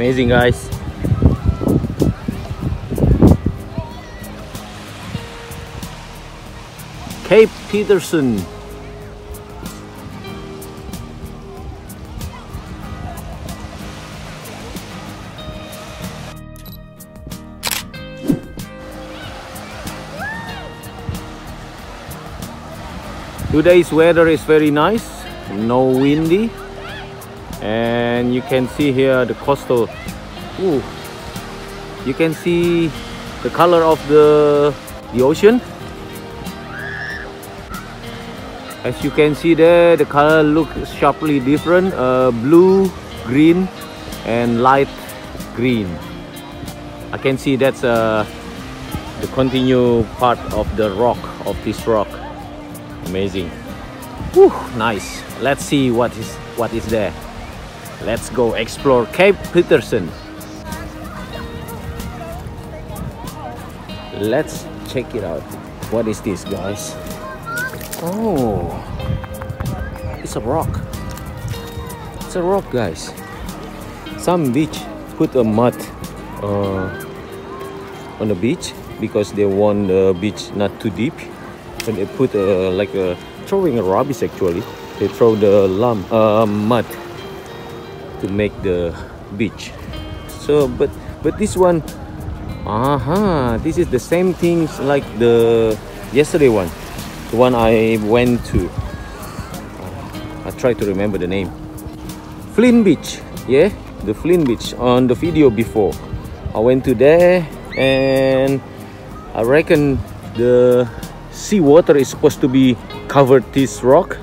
Amazing guys. Cape Peterson. Today's weather is very nice, no windy, and you can see here the coastal. Ooh, you can see the color of the the ocean. As you can see there, the color looks sharply different: uh, blue, green, and light green. I can see that's uh, the continue part of the rock of this rock amazing Whew, nice let's see what is what is there let's go explore cape peterson let's check it out. What is this guys? Oh it's a rock. It's a rock guys. Some beach put a mud uh, on the beach because they want the beach not too deep. And they put uh, like a throwing a rubbish actually. They throw the lump uh, mud to make the beach. So but but this one uh-huh this is the same things like the yesterday one the one i went to. Uh, i try to remember the name. Flint beach yeah? The flint beach on the video before. I went to there and i reckon the seawater is supposed to be covered this rock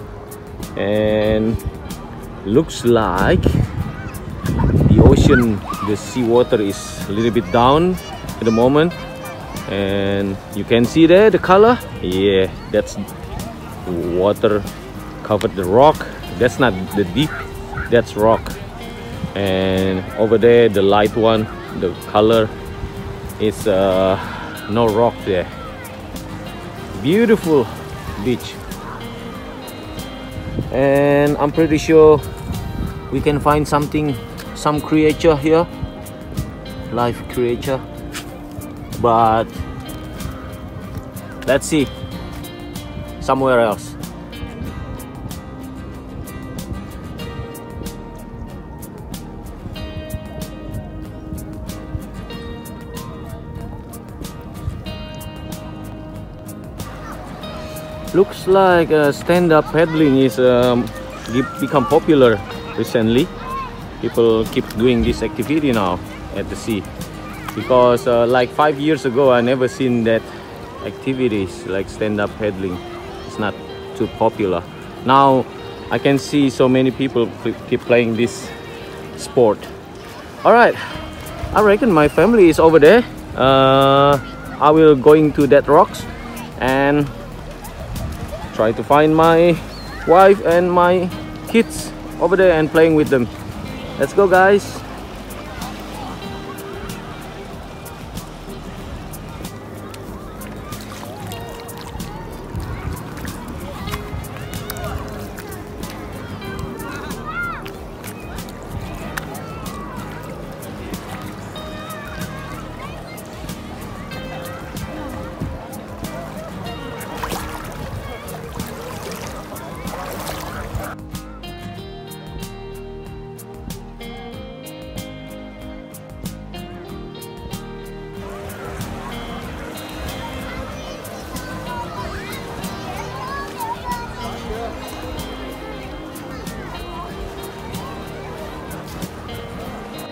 and looks like the ocean the seawater is a little bit down at the moment. And you can see there the color? Yeah that's water covered the rock. That's not the deep that's rock. And over there the light one the color is uh, no rock there. Beautiful beach. And I'm pretty sure we can find something some creature here live creature but let's see somewhere else. Looks like uh, stand-up paddling is um, become popular recently people keep doing this activity now at the sea. Because uh, like five years ago I never seen that activities like stand-up paddling. It's not too popular. Now I can see so many people keep playing this sport. All right I reckon my family is over there. Uh, I will going to that rocks and try to find my wife and my kids over there and playing with them let's go guys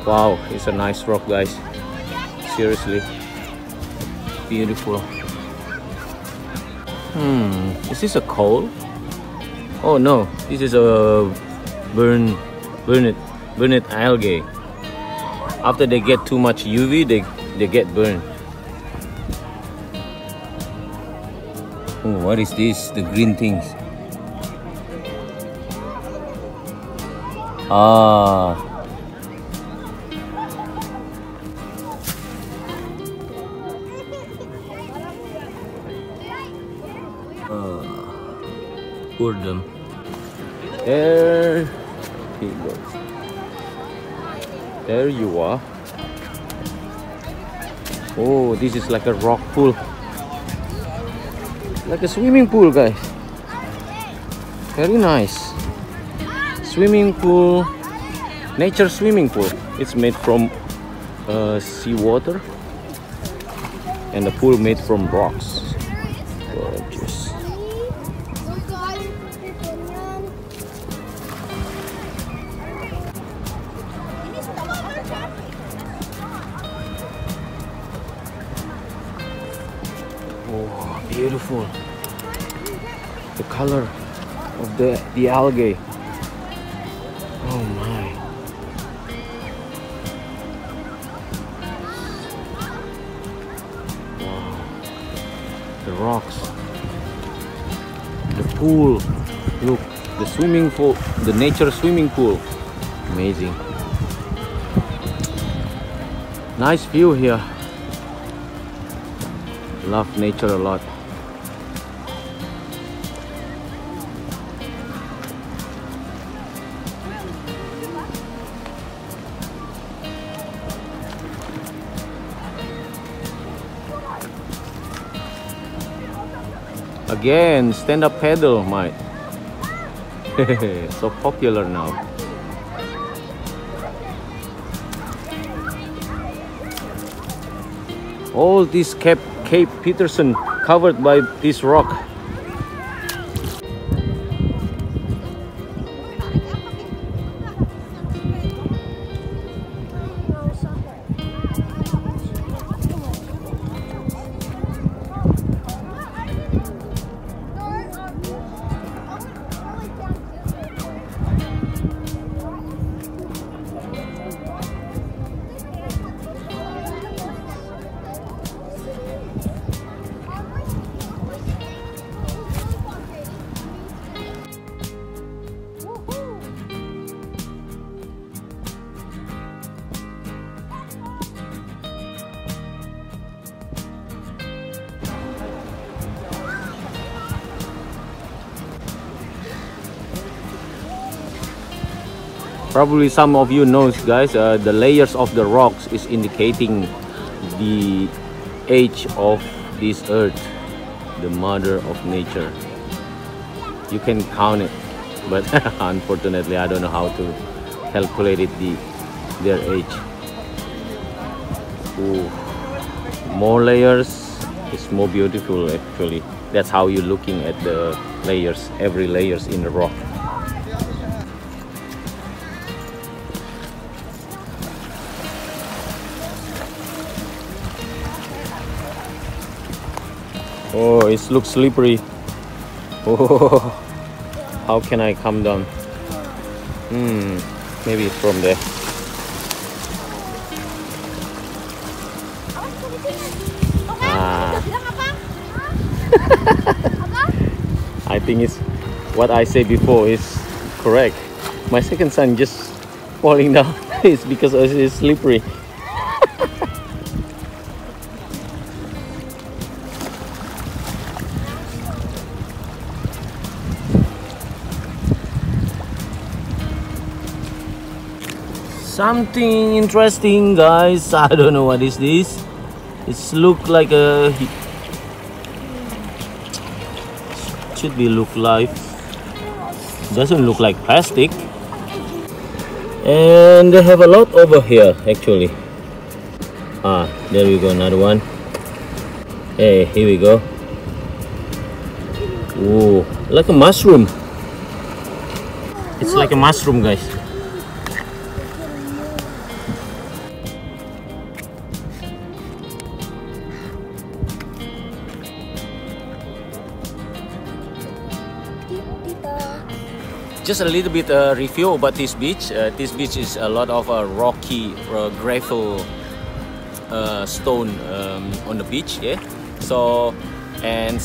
wow it's a nice rock guys. Seriously. Beautiful. Hmm is this a coal? Oh no. This is a burn burn it Burn it algae. After they get too much uv they they get burned. Oh what is this? The green things. Ah them. There he goes. There you are. Oh, this is like a rock pool. Like a swimming pool, guys. Very nice. Swimming pool. Nature swimming pool. It's made from uh, seawater. And the pool made from rocks. Gorgeous. Beautiful. The color of the, the algae. Oh my. Wow. The rocks. The pool. Look, the swimming pool, the nature swimming pool. Amazing. Nice view here. Love nature a lot. Again, stand-up paddle, mate. so popular now. All this Cape, Cape Peterson covered by this rock. Probably some of you knows guys, uh, the layers of the rocks is indicating the age of this earth, the mother of nature. You can count it, but unfortunately I don't know how to calculate it the their age. Ooh. More layers is more beautiful actually. That's how you're looking at the layers, every layers in the rock. Oh, it looks slippery. Oh, how can I come down? Hmm, maybe from there. Ah. I think it's what I said before is correct. My second son just falling down. it's because it's slippery. Something interesting, guys. I don't know what is this. It's look like a should be look like doesn't look like plastic. And they have a lot over here actually. Ah, there we go, another one. Hey, here we go. Ooh, like a mushroom. It's like a mushroom, guys. Just a little bit uh, review about this beach. Uh, this beach is a lot of uh, rocky, uh, gravel uh, stone um, on the beach. Yeah, so and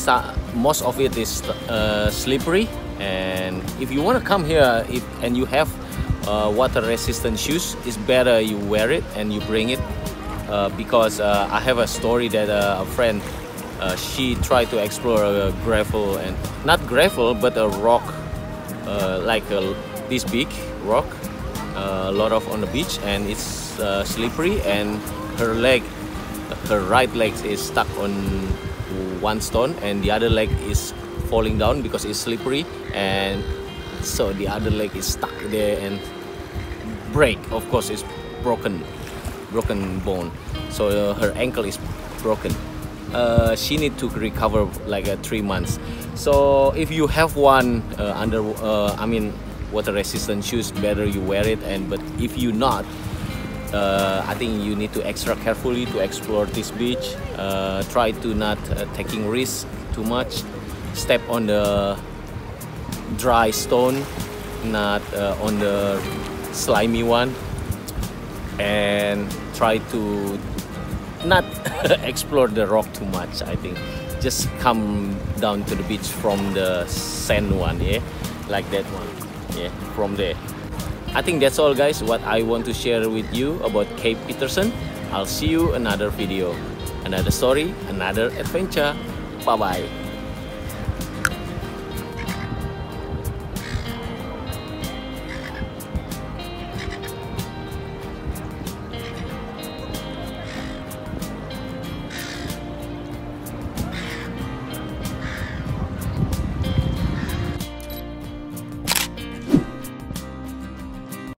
most of it is uh, slippery. And if you want to come here if, and you have uh, water resistant shoes, it's better you wear it and you bring it because I have a story that a friend she tried to explore a gravel and not gravel but a rock like a, this big rock uh, a lot of on the beach and it's uh, slippery and her leg her right leg is stuck on one stone and the other leg is falling down because it's slippery and so the other leg is stuck there and break of course it's broken broken bone. So uh, her ankle is broken uh, she need to recover like uh, three months. So if you have one uh, under uh, I mean water resistant shoes better you wear it and but if you not uh, I think you need to extra carefully to explore this beach. Try to not taking risk too much. Step on the dry stone not on the slimy one. And try to not explore the rock too much I think. Just come down to the beach from the sand one yeah? Like that one yeah from there. I think that's all guys what I want to share with you about Cape Peterson. I'll see you another video another story another adventure. Bye bye